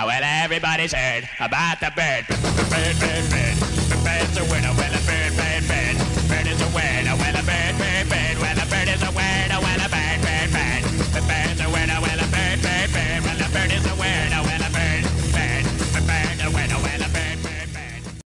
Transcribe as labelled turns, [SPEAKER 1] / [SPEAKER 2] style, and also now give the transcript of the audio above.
[SPEAKER 1] Ah, well, everybody's heard about the bird.